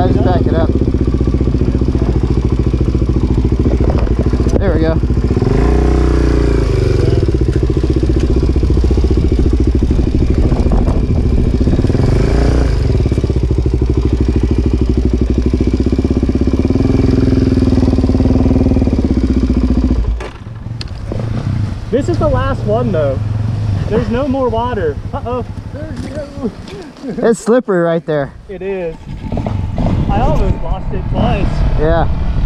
Yeah, just back it up. There we go. This is the last one though. There's no more water. Uh-oh. There's no... it's slippery right there. It is. I almost lost it twice. Yeah.